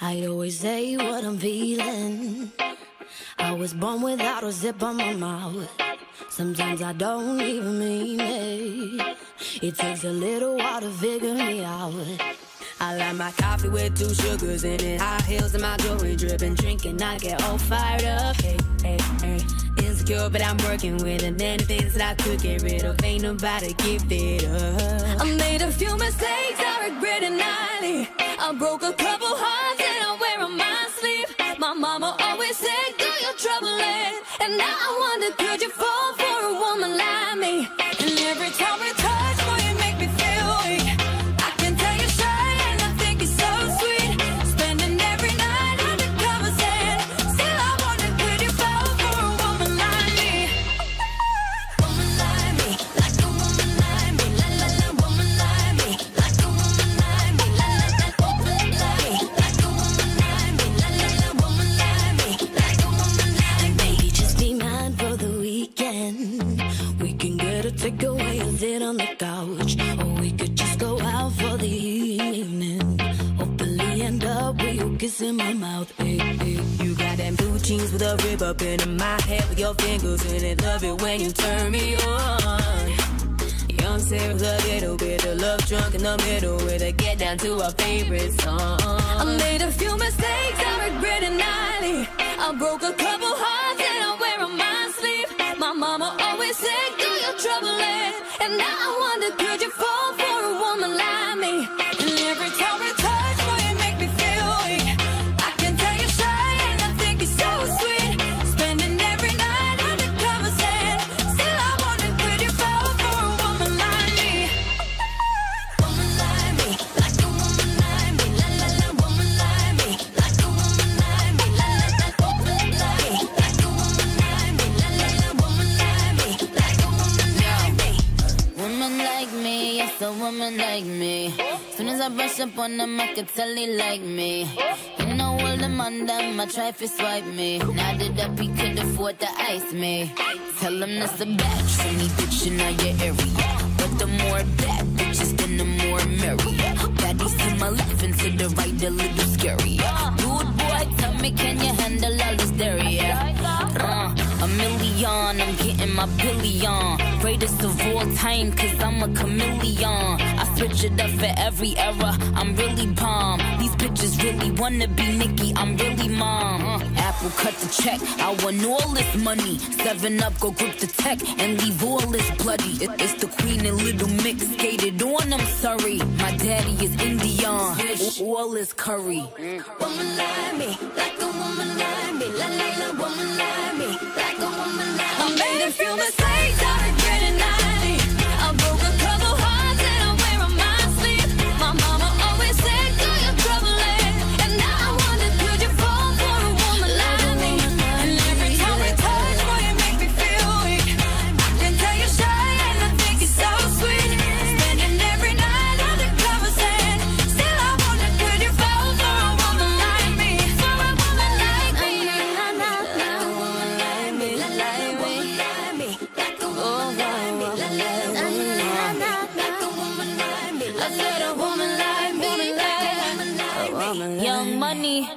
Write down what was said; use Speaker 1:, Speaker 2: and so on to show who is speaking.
Speaker 1: I always say what I'm feeling. I was born without a zip on my mouth. Sometimes I don't even mean it. It takes a little while to figure me out. I like my coffee with two sugars in it. High heels and my jewelry dripping. Drinking, I get all fired up. Hey, hey, hey. Insecure, but I'm working with it. Many things that I could get rid of. Ain't nobody give it up. I made a few mistakes, I regret it nightly. I broke a couple hearts We can get a takeaway and sit on the couch, or we could just go out for the evening. Hopefully end up with you kissing my mouth. Hey, hey. You got them blue jeans with a rib up in my head with your fingers in it. Love it when you turn me on. Young Sarah, a little bit of love drunk in the middle with a get down to our favorite song. I made a few mistakes, I regret it nightly. I broke a couple hearts mama always said, woman like me.
Speaker 2: Soon as I brush up on them, I can tell he like me. You know all them on them, I try to swipe me. Now that up, he could afford to ice me. Tell him that's a batch for me, bitch, in your area. But the more bad bitches, then the more merry. Baddies to my left and to the right, a little scary. Dude, boy, tell me, can you million, I'm getting my billion. Greatest of all time, cause I'm a chameleon. I switch it up for every era, I'm really bomb. These bitches really wanna be Nicki, I'm really mom. Uh, Apple cut the check, I want all this money. Seven up, go grip the tech and leave all this bloody. It- it's the queen and Little Mix, skated on, I'm sorry. My daddy is Indian, all is curry.
Speaker 1: Woman like me, like a woman like me, la la la, woman like me,
Speaker 2: Young money.